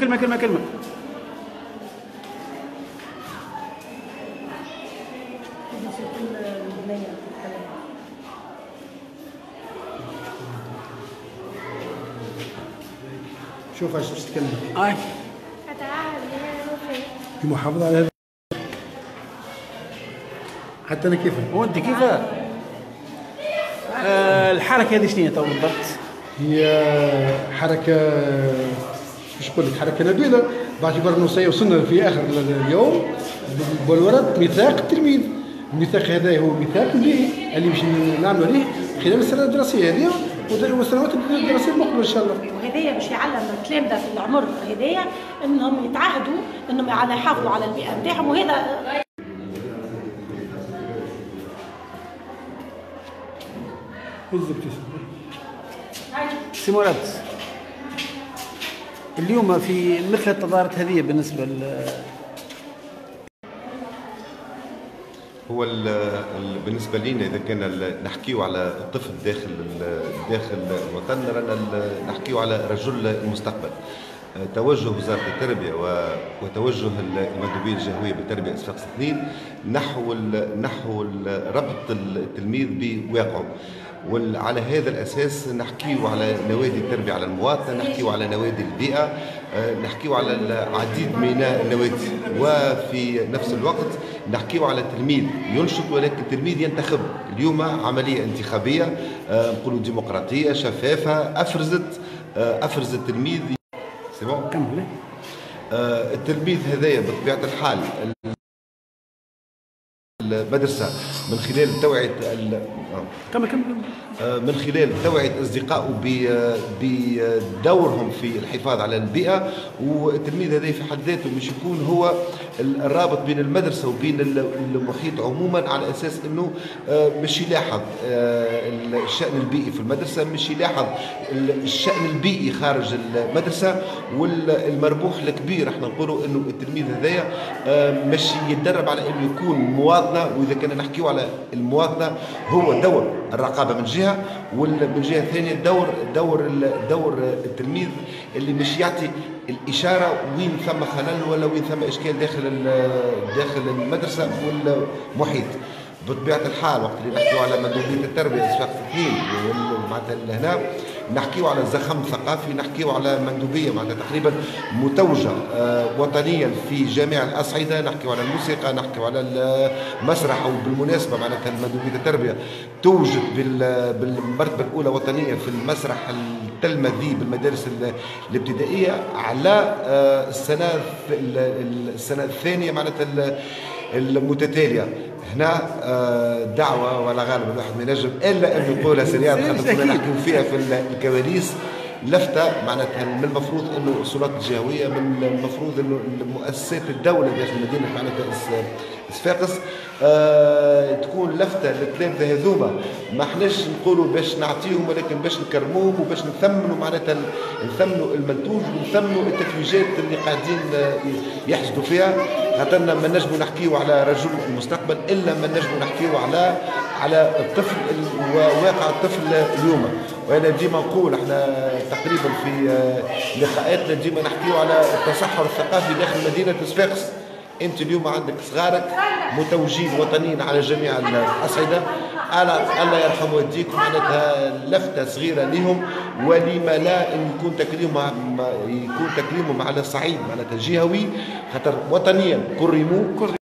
كلمه كلمة كلمة. شوف إيش تتكلم آي. في محافظة على هذا. حتى أنا كيف؟ وانت كيف؟ آه الحركة هذه شنو هي تو بالضبط؟ هي حركة مش نقول لك حركة نبيلة باعتبار انه سيوصلنا في آخر اليوم. بالورد ميثاق التلميذ. الميثاق هذا هو ميثاق مليء اللي باش نعملوا عليه خلال السنة الدراسية هذه. والسنوات الدراسية المقبلة إن شاء الله. وهذايا باش يعلم التلامذه في العمر هذايا إنهم يتعهدوا إنهم على يحافظوا على البيئة نتاعهم. وهذا بالضبط سي مراد اليوم في مثل التظاهرات هذه بالنسبة ل هو ال ال بالنسبة لنا إذا كان نحكيو على الطفل داخل داخل الوطن رانا نحكيو على رجل المستقبل. توجه وزارة التربية وتوجه ال- المندوبيه الجهوية بالتربية اسفاق اثنين نحو ال- نحو ال- ربط التلميذ بواقعه. وعلى هذا الأساس نحكيو على نوادي التربية على المواطنه نحكيو على نوادي البيئة آه، نحكيو على العديد من النوادي. وفي نفس الوقت نحكيو على تلميذ ينشط ولكن تلميذ ينتخب. اليوم عملية انتخابية آه، نقولوا ديمقراطية شفافة أفرزت آه، أفرزت تلميذ سي بون كمل آه، التلميذ هذايا بطبيعة الحال المدرسة من خلال توعية ال-. كمل كمل من خلال توعية أصدقائه ب- بدورهم في الحفاظ على البيئة والتلميذ هذا في حد ذاته مش يكون هو الرابط بين المدرسة وبين المحيط عموما على أساس أنه آه، مش يلاحظ آه، الشأن البيئي في المدرسة مش يلاحظ الشأن البيئي خارج المدرسة والمربوح الكبير إحنا نقولوا أنه التلميذ هذايا آه، مش يتدرب على أنه يكون مواطنة وإذا كنا نحكيو على المواطنة هو دور الرقابة من جهة ومن جهة ثانية دور دور دور التلميذ اللي مش يعطي الإشارة وين ثم خلل ولا وين ثم إشكال داخل داخل المدرسة والمحيط. بطبيعة الحال وقت اللي نحكيو على مندوبية التربية إسفاق اثنين معناتها هنا نحكيو على زخم ثقافي نحكيو على مندوبية معناتها تقريبا متوجة آه، وطنيا في جميع الأصعدة نحكيو على الموسيقى نحكيو على المسرح وبالمناسبة معناتها مندوبية التربية. توجد بال- بالمرتبة الأولى وطنيا في المسرح التلمذي بالمدارس ال- الابتدائية على آه، السنة الث- السنة الثانية معناتها ال- المتتالية. هنا آه، دعوة ولا غالب الواحد ما ينجم إلا أن يقولها سريعا خاطر كنا نحكيو فيها في ال- الكواليس. لفتة معناتها من المفروض أنه السلطات الجهوية من المفروض أنه مؤسسات الدولة داخل مدينة معناتها صفاقس آه تكون لفتة للتلامذة هذوما. ما احناش نقولوا باش نعطيهم ولكن باش نكرموهم وباش نثمنوا معناتها نثمنوا المنتوج ونثمنوا التتويجات اللي قاعدين آه، يحصدوا فيها. خاطرنا ما نجموا نحكيو على رجل المستقبل إلا ما نجموا نحكيو على على الطفل ال- وواقع الطفل اليوم. وأنا ديما نقول إحنا تقريبا في آه، لقاءاتنا ديما نحكيو على التصحر الثقافي داخل مدينة صفاقس. أنت اليوم عندك صغارك متوجين وطنيين على جميع الاصعده أنا الله يرحم والديك معناتها لفته صغيرة لهم ولما لا إن يكون تكريمهم يكون تكريمهم على الصعيد معناتها جهوي خاطر وطنيا كرموا.